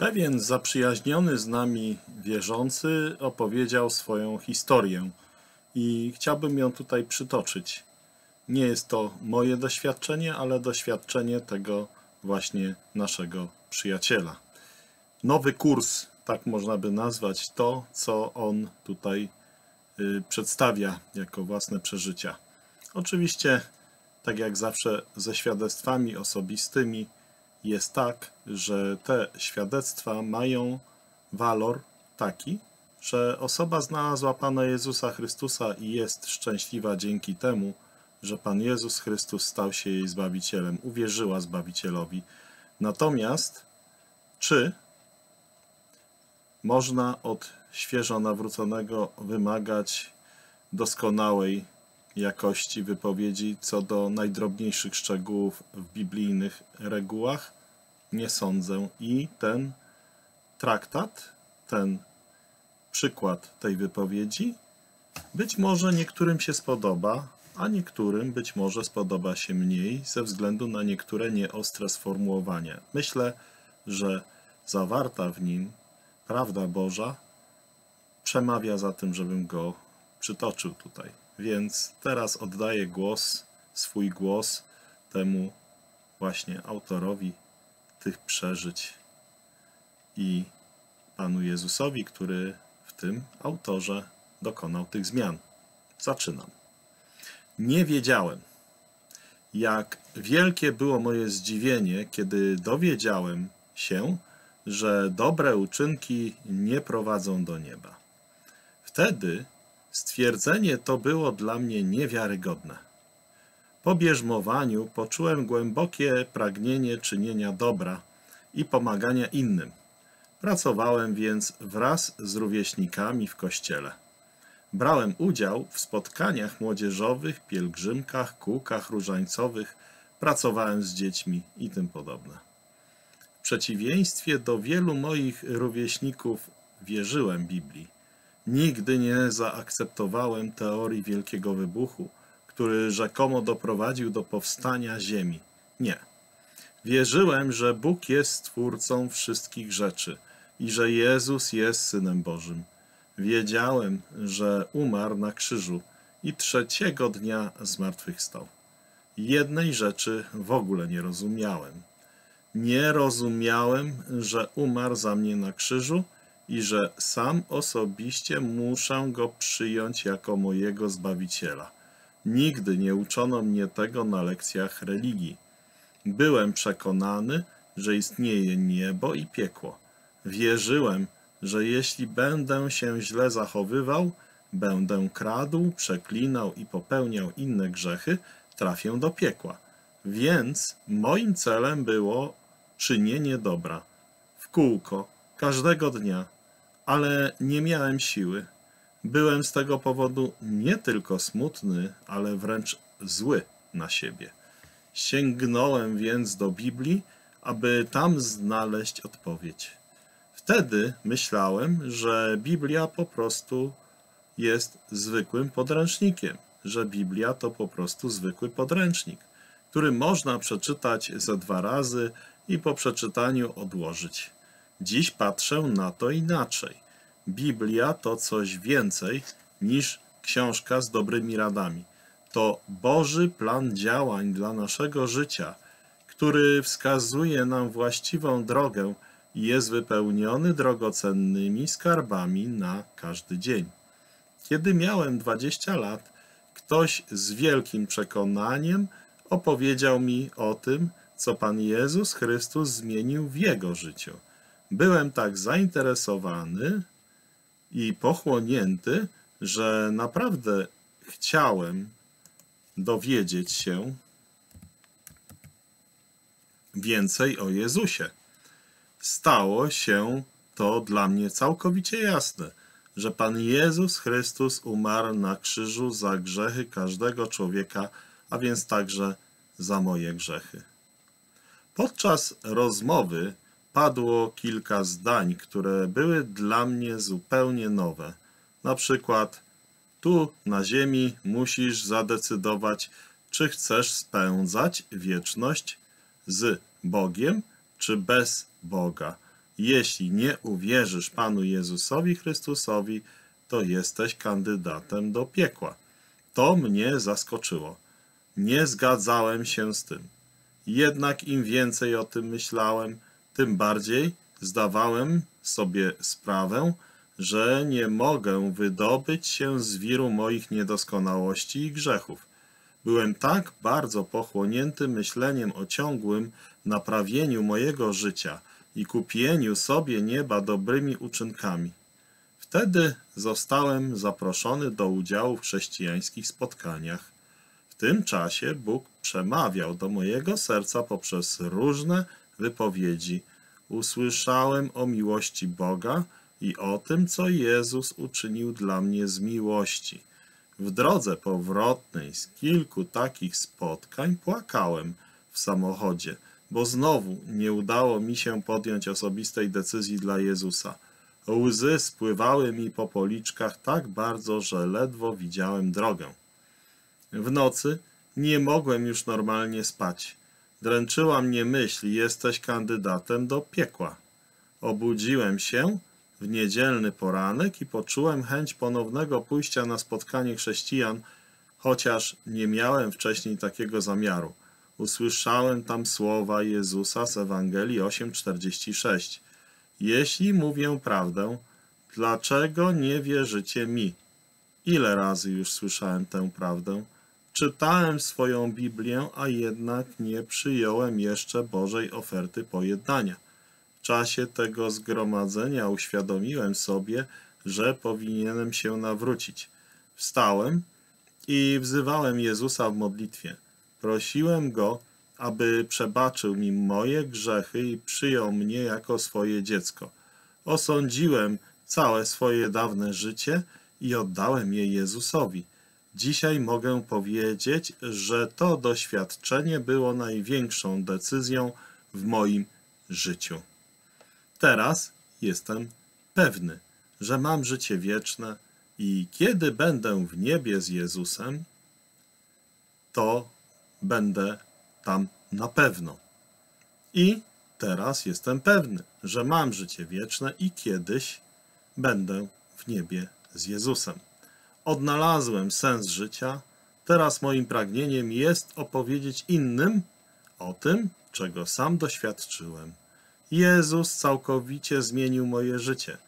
Pewien zaprzyjaźniony z nami wierzący opowiedział swoją historię i chciałbym ją tutaj przytoczyć. Nie jest to moje doświadczenie, ale doświadczenie tego właśnie naszego przyjaciela. Nowy kurs, tak można by nazwać to, co on tutaj y, przedstawia jako własne przeżycia. Oczywiście, tak jak zawsze ze świadectwami osobistymi, jest tak, że te świadectwa mają walor taki, że osoba znalazła Pana Jezusa Chrystusa i jest szczęśliwa dzięki temu, że Pan Jezus Chrystus stał się jej Zbawicielem, uwierzyła Zbawicielowi. Natomiast czy można od świeżo nawróconego wymagać doskonałej jakości wypowiedzi co do najdrobniejszych szczegółów w biblijnych regułach? Nie sądzę. I ten traktat, ten przykład tej wypowiedzi być może niektórym się spodoba, a niektórym być może spodoba się mniej ze względu na niektóre nieostre sformułowania. Myślę, że zawarta w nim prawda Boża przemawia za tym, żebym go przytoczył tutaj. Więc teraz oddaję głos, swój głos temu właśnie autorowi tych przeżyć i Panu Jezusowi, który w tym autorze dokonał tych zmian. Zaczynam. Nie wiedziałem, jak wielkie było moje zdziwienie, kiedy dowiedziałem się, że dobre uczynki nie prowadzą do nieba. Wtedy Stwierdzenie to było dla mnie niewiarygodne. Po bierzmowaniu poczułem głębokie pragnienie czynienia dobra i pomagania innym. Pracowałem więc wraz z rówieśnikami w kościele. Brałem udział w spotkaniach młodzieżowych, pielgrzymkach, kółkach różańcowych, pracowałem z dziećmi i tym podobne. W przeciwieństwie do wielu moich rówieśników wierzyłem Biblii Nigdy nie zaakceptowałem teorii Wielkiego Wybuchu, który rzekomo doprowadził do powstania Ziemi. Nie. Wierzyłem, że Bóg jest Stwórcą wszystkich rzeczy i że Jezus jest Synem Bożym. Wiedziałem, że umarł na krzyżu i trzeciego dnia zmartwychwstał. Jednej rzeczy w ogóle nie rozumiałem. Nie rozumiałem, że umarł za mnie na krzyżu i że sam osobiście muszę go przyjąć jako mojego Zbawiciela. Nigdy nie uczono mnie tego na lekcjach religii. Byłem przekonany, że istnieje niebo i piekło. Wierzyłem, że jeśli będę się źle zachowywał, będę kradł, przeklinał i popełniał inne grzechy, trafię do piekła. Więc moim celem było czynienie dobra. W kółko, każdego dnia, ale nie miałem siły. Byłem z tego powodu nie tylko smutny, ale wręcz zły na siebie. Sięgnąłem więc do Biblii, aby tam znaleźć odpowiedź. Wtedy myślałem, że Biblia po prostu jest zwykłym podręcznikiem, że Biblia to po prostu zwykły podręcznik, który można przeczytać ze dwa razy i po przeczytaniu odłożyć. Dziś patrzę na to inaczej. Biblia to coś więcej niż książka z dobrymi radami. To Boży plan działań dla naszego życia, który wskazuje nam właściwą drogę i jest wypełniony drogocennymi skarbami na każdy dzień. Kiedy miałem 20 lat, ktoś z wielkim przekonaniem opowiedział mi o tym, co Pan Jezus Chrystus zmienił w jego życiu. Byłem tak zainteresowany i pochłonięty, że naprawdę chciałem dowiedzieć się więcej o Jezusie. Stało się to dla mnie całkowicie jasne, że Pan Jezus Chrystus umarł na krzyżu za grzechy każdego człowieka, a więc także za moje grzechy. Podczas rozmowy padło kilka zdań, które były dla mnie zupełnie nowe. Na przykład, tu na ziemi musisz zadecydować, czy chcesz spędzać wieczność z Bogiem, czy bez Boga. Jeśli nie uwierzysz Panu Jezusowi Chrystusowi, to jesteś kandydatem do piekła. To mnie zaskoczyło. Nie zgadzałem się z tym. Jednak im więcej o tym myślałem, tym bardziej zdawałem sobie sprawę, że nie mogę wydobyć się z wiru moich niedoskonałości i grzechów. Byłem tak bardzo pochłonięty myśleniem o ciągłym naprawieniu mojego życia i kupieniu sobie nieba dobrymi uczynkami. Wtedy zostałem zaproszony do udziału w chrześcijańskich spotkaniach. W tym czasie Bóg przemawiał do mojego serca poprzez różne wypowiedzi. Usłyszałem o miłości Boga i o tym, co Jezus uczynił dla mnie z miłości. W drodze powrotnej z kilku takich spotkań płakałem w samochodzie, bo znowu nie udało mi się podjąć osobistej decyzji dla Jezusa. Łzy spływały mi po policzkach tak bardzo, że ledwo widziałem drogę. W nocy nie mogłem już normalnie spać. Dręczyła mnie myśl, jesteś kandydatem do piekła. Obudziłem się w niedzielny poranek i poczułem chęć ponownego pójścia na spotkanie chrześcijan, chociaż nie miałem wcześniej takiego zamiaru. Usłyszałem tam słowa Jezusa z Ewangelii 8:46. Jeśli mówię prawdę, dlaczego nie wierzycie mi? Ile razy już słyszałem tę prawdę? Czytałem swoją Biblię, a jednak nie przyjąłem jeszcze Bożej oferty pojednania. W czasie tego zgromadzenia uświadomiłem sobie, że powinienem się nawrócić. Wstałem i wzywałem Jezusa w modlitwie. Prosiłem Go, aby przebaczył mi moje grzechy i przyjął mnie jako swoje dziecko. Osądziłem całe swoje dawne życie i oddałem je Jezusowi. Dzisiaj mogę powiedzieć, że to doświadczenie było największą decyzją w moim życiu. Teraz jestem pewny, że mam życie wieczne i kiedy będę w niebie z Jezusem, to będę tam na pewno. I teraz jestem pewny, że mam życie wieczne i kiedyś będę w niebie z Jezusem. Odnalazłem sens życia, teraz moim pragnieniem jest opowiedzieć innym o tym, czego sam doświadczyłem. Jezus całkowicie zmienił moje życie.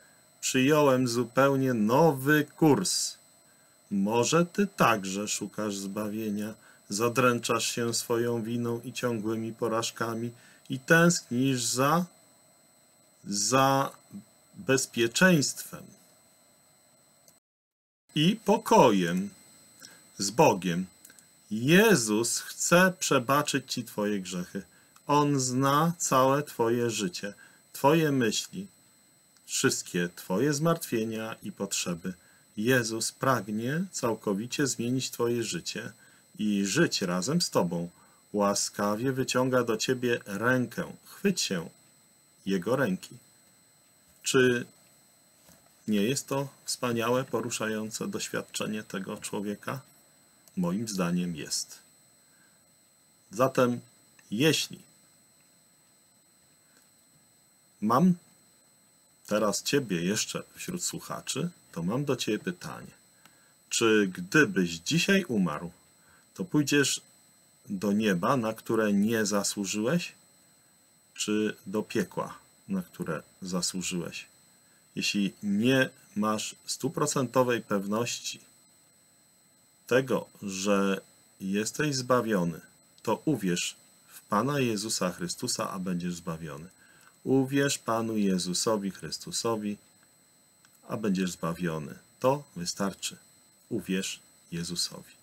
Przyjąłem zupełnie nowy kurs. Może ty także szukasz zbawienia, zadręczasz się swoją winą i ciągłymi porażkami i tęsknisz za, za bezpieczeństwem i pokojem z Bogiem. Jezus chce przebaczyć Ci Twoje grzechy. On zna całe Twoje życie, Twoje myśli, wszystkie Twoje zmartwienia i potrzeby. Jezus pragnie całkowicie zmienić Twoje życie i żyć razem z Tobą. Łaskawie wyciąga do Ciebie rękę. Chwyć się Jego ręki. Czy nie jest to wspaniałe, poruszające doświadczenie tego człowieka? Moim zdaniem jest. Zatem, jeśli mam teraz Ciebie jeszcze wśród słuchaczy, to mam do Ciebie pytanie. Czy gdybyś dzisiaj umarł, to pójdziesz do nieba, na które nie zasłużyłeś, czy do piekła, na które zasłużyłeś? Jeśli nie masz stuprocentowej pewności tego, że jesteś zbawiony, to uwierz w Pana Jezusa Chrystusa, a będziesz zbawiony. Uwierz Panu Jezusowi Chrystusowi, a będziesz zbawiony. To wystarczy. Uwierz Jezusowi.